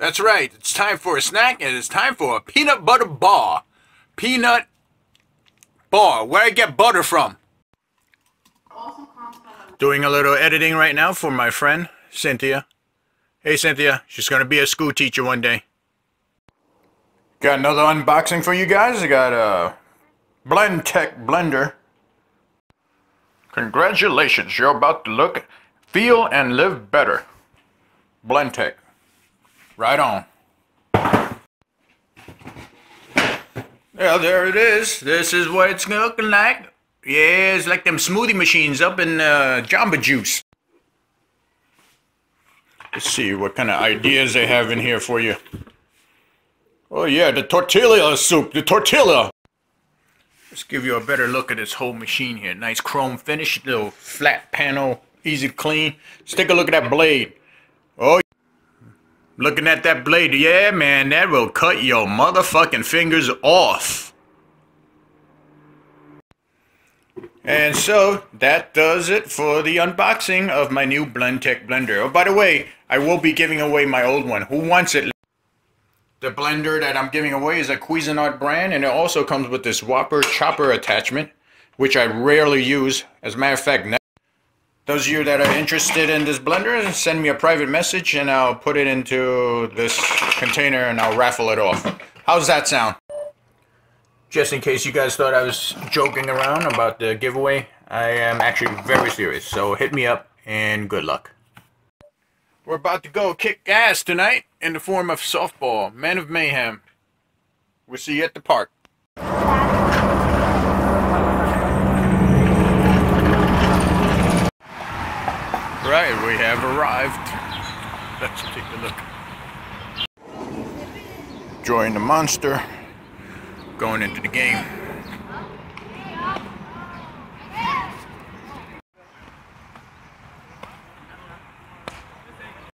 That's right. It's time for a snack and it's time for a peanut butter bar. Peanut bar. Where I get butter from. Doing a little editing right now for my friend, Cynthia. Hey, Cynthia. She's going to be a school teacher one day. Got another unboxing for you guys. I got a Blendtec blender. Congratulations. You're about to look, feel, and live better. Blendtec. Right on. Yeah, there it is. This is what it's looking like. Yeah, it's like them smoothie machines up in uh, Jamba Juice. Let's see what kind of ideas they have in here for you. Oh yeah, the tortilla soup, the tortilla. Let's give you a better look at this whole machine here. Nice chrome finish, little flat panel, easy to clean. Let's take a look at that blade. Looking at that blade. Yeah, man, that will cut your motherfucking fingers off. And so, that does it for the unboxing of my new Blendtec blender. Oh, by the way, I will be giving away my old one. Who wants it? The blender that I'm giving away is a Cuisinart brand, and it also comes with this Whopper chopper attachment, which I rarely use. As a matter of fact, those of you that are interested in this blender, send me a private message, and I'll put it into this container, and I'll raffle it off. How's that sound? Just in case you guys thought I was joking around about the giveaway, I am actually very serious. So hit me up, and good luck. We're about to go kick ass tonight in the form of softball. Men of Mayhem. We'll see you at the park. Right, we have arrived. Let's take a look. Join the monster. Going into the game.